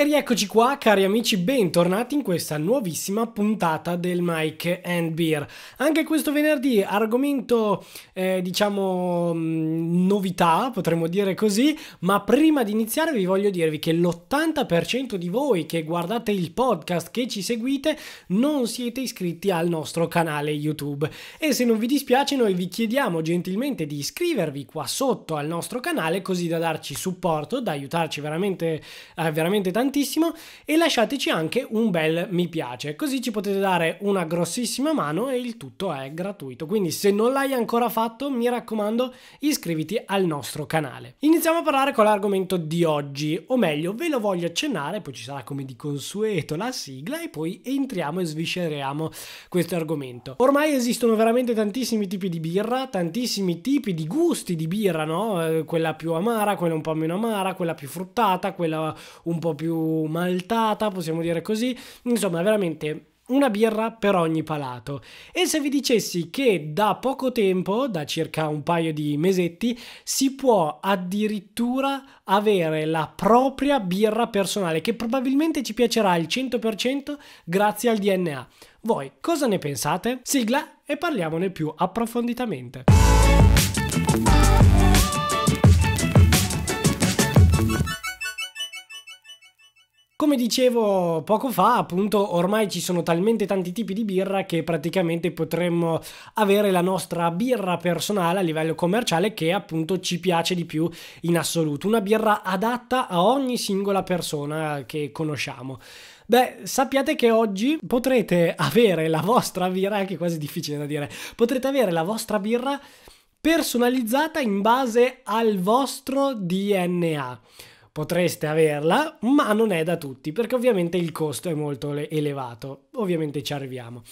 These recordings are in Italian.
E rieccoci qua, cari amici, bentornati in questa nuovissima puntata del Mike and Beer. Anche questo venerdì argomento, eh, diciamo, mm, novità, potremmo dire così, ma prima di iniziare vi voglio dirvi che l'80% di voi che guardate il podcast, che ci seguite, non siete iscritti al nostro canale YouTube. E se non vi dispiace, noi vi chiediamo gentilmente di iscrivervi qua sotto al nostro canale così da darci supporto, da aiutarci veramente, eh, veramente tantissimo tantissimo e lasciateci anche un bel mi piace, così ci potete dare una grossissima mano e il tutto è gratuito. Quindi se non l'hai ancora fatto, mi raccomando, iscriviti al nostro canale. Iniziamo a parlare con l'argomento di oggi, o meglio, ve lo voglio accennare, poi ci sarà come di consueto la sigla e poi entriamo e svisceriamo questo argomento. Ormai esistono veramente tantissimi tipi di birra, tantissimi tipi di gusti di birra, no? Eh, quella più amara, quella un po' meno amara, quella più fruttata, quella un po' più maltata, possiamo dire così. Insomma, veramente una birra per ogni palato. E se vi dicessi che da poco tempo, da circa un paio di mesetti, si può addirittura avere la propria birra personale, che probabilmente ci piacerà al 100% grazie al DNA. Voi cosa ne pensate? Sigla e parliamone più approfonditamente. Come dicevo poco fa, appunto, ormai ci sono talmente tanti tipi di birra che praticamente potremmo avere la nostra birra personale a livello commerciale che appunto ci piace di più in assoluto. Una birra adatta a ogni singola persona che conosciamo. Beh, sappiate che oggi potrete avere la vostra birra, anche quasi difficile da dire, potrete avere la vostra birra personalizzata in base al vostro DNA potreste averla, ma non è da tutti, perché ovviamente il costo è molto elevato. Ovviamente ci arriviamo.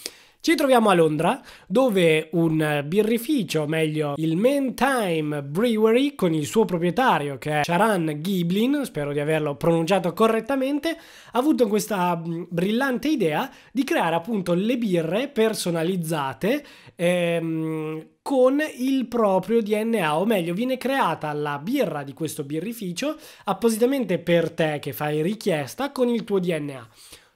Ci troviamo a Londra, dove un birrificio, meglio il Main Time Brewery, con il suo proprietario che è Sharan Giblin, spero di averlo pronunciato correttamente, ha avuto questa mm, brillante idea di creare appunto le birre personalizzate ehm, con il proprio DNA, o meglio, viene creata la birra di questo birrificio appositamente per te che fai richiesta con il tuo DNA.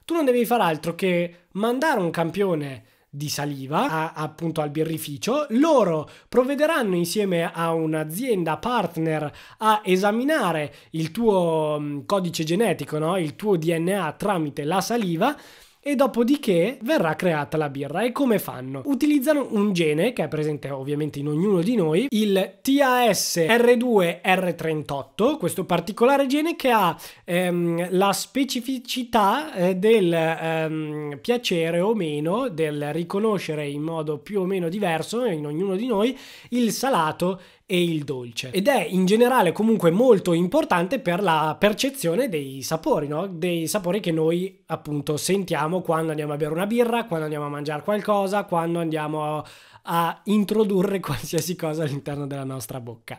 Tu non devi fare altro che mandare un campione di saliva a, appunto al birrificio loro provvederanno insieme a un'azienda partner a esaminare il tuo mm, codice genetico no? il tuo DNA tramite la saliva e dopodiché verrà creata la birra. E come fanno? Utilizzano un gene che è presente ovviamente in ognuno di noi, il TAS-R2-R38, questo particolare gene che ha ehm, la specificità eh, del ehm, piacere o meno, del riconoscere in modo più o meno diverso in ognuno di noi il salato e il dolce. Ed è in generale comunque molto importante per la percezione dei sapori, no? Dei sapori che noi appunto sentiamo quando andiamo a bere una birra, quando andiamo a mangiare qualcosa, quando andiamo a introdurre qualsiasi cosa all'interno della nostra bocca.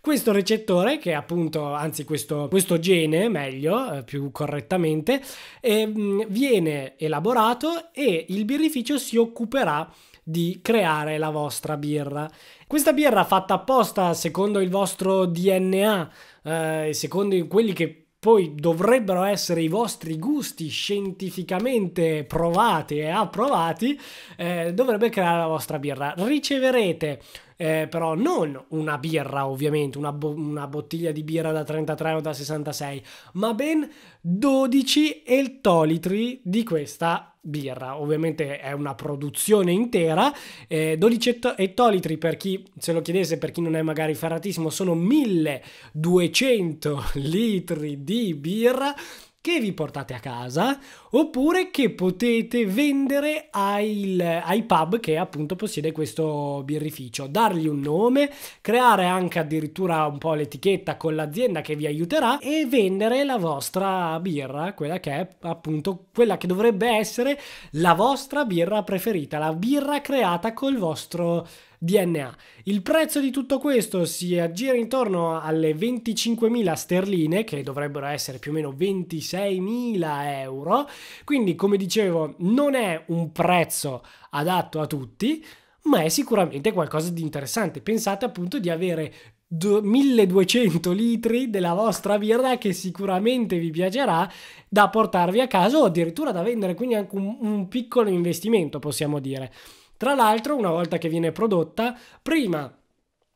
Questo recettore, che appunto, anzi questo, questo gene, meglio, eh, più correttamente, eh, viene elaborato e il birrificio si occuperà di creare la vostra birra. Questa birra fatta apposta secondo il vostro DNA, eh, secondo quelli che poi dovrebbero essere i vostri gusti scientificamente provati e approvati, eh, dovrebbe creare la vostra birra. Riceverete eh, però non una birra ovviamente, una, bo- una, bottiglia di birra da 33 o da 66, ma ben 12 ettolitri di questa birra. Ovviamente è una produzione intera, eh, 12 ettolitri per chi se lo chiedesse, per chi non è magari ferratissimo, sono 1200 litri di birra che vi portate a casa oppure che potete vendere ai, ai pub che appunto possiede questo birrificio, dargli un nome, creare anche addirittura un po' l'etichetta con l'azienda che vi aiuterà e vendere la vostra birra, quella che è appunto quella che dovrebbe essere la vostra birra preferita, la birra creata col vostro DNA. Il prezzo di tutto questo si aggira intorno alle 25.000 sterline, che dovrebbero essere più o meno 26.000 euro. Quindi, come dicevo, non è un prezzo adatto a tutti, ma è sicuramente qualcosa di interessante. Pensate appunto di avere 1200 litri della vostra birra che sicuramente vi piacerà da portarvi a casa o addirittura da vendere, quindi anche un, un piccolo investimento possiamo dire. Tra l'altro, una volta che viene prodotta, prima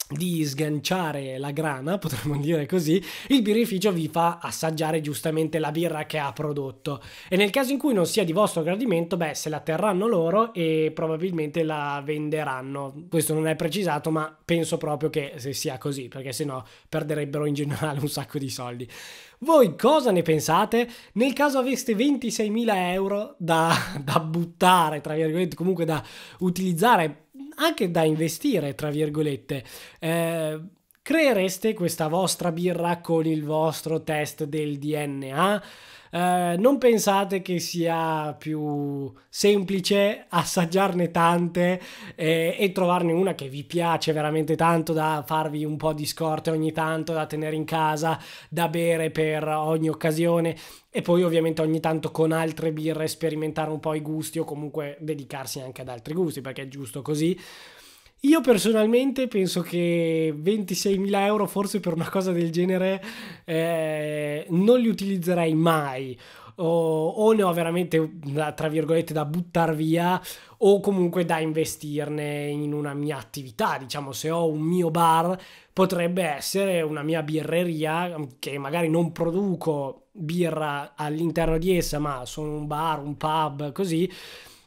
di sganciare la grana, potremmo dire così, il birrificio vi fa assaggiare giustamente la birra che ha prodotto e nel caso in cui non sia di vostro gradimento, beh, se la terranno loro e probabilmente la venderanno. Questo non è precisato, ma penso proprio che sia così, perché sennò perderebbero in generale un sacco di soldi. Voi cosa ne pensate? Nel caso aveste 26.000 euro da, da buttare, tra virgolette, comunque da utilizzare anche da investire, tra virgolette. Eh, creereste questa vostra birra con il vostro test del DNA? Eh, non pensate che sia più semplice assaggiarne tante eh, e trovarne una che vi piace veramente tanto da farvi un po' di scorte ogni tanto, da tenere in casa, da bere per ogni occasione e poi ovviamente ogni tanto con altre birre sperimentare un po' i gusti o comunque dedicarsi anche ad altri gusti perché è giusto così. Io personalmente penso che 26.000 euro forse per una cosa del genere eh, non li utilizzerei mai. O, o, ne ho veramente, tra virgolette, da buttare via o comunque da investirne in una mia attività. Diciamo, se ho un mio bar, potrebbe essere una mia birreria che magari non produco birra all'interno di essa, ma sono un bar, un pub, così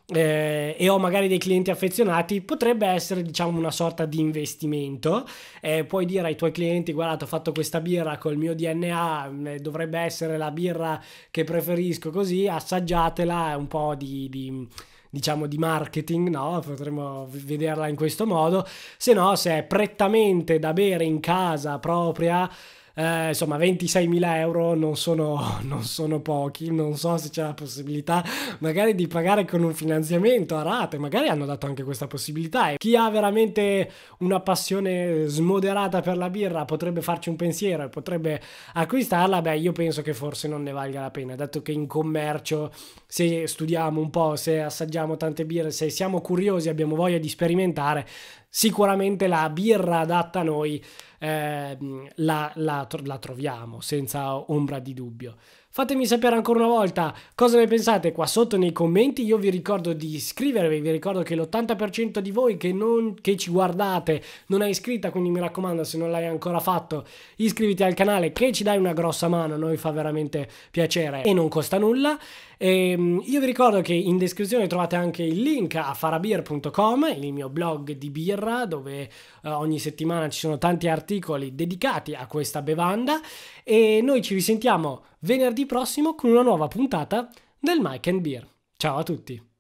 eh, e ho magari dei clienti affezionati, potrebbe essere diciamo una sorta di investimento. Eh, puoi dire ai tuoi clienti: Guardate, ho fatto questa birra col mio DNA, eh, dovrebbe essere la birra che preferisco, così assaggiatela. È un po' di, di diciamo di marketing, no? Potremmo vederla in questo modo. Se no, se è prettamente da bere in casa propria eh, insomma 26.000 euro non sono, non sono pochi, non so se c'è la possibilità magari di pagare con un finanziamento a rate, magari hanno dato anche questa possibilità. E chi ha veramente una passione smoderata per la birra potrebbe farci un pensiero e potrebbe acquistarla, beh io penso che forse non ne valga la pena, dato che in commercio se studiamo un po', se assaggiamo tante birre, se siamo curiosi, abbiamo voglia di sperimentare, sicuramente la birra adatta a noi eh, la, la, la troviamo senza ombra di dubbio. Fatemi sapere ancora una volta cosa ne pensate qua sotto nei commenti. Io vi ricordo di iscrivervi, vi ricordo che l'80% di voi che, non, che ci guardate non è iscritta, quindi mi raccomando se non l'hai ancora fatto iscriviti al canale che ci dai una grossa mano, noi fa veramente piacere e non costa nulla. E ehm, io vi ricordo che in descrizione trovate anche il link a farabeer.com, il mio blog di birra dove uh, ogni settimana ci sono tanti articoli dedicati a questa bevanda e noi ci risentiamo venerdì prossimo con una nuova puntata del Mike and Beer. Ciao a tutti!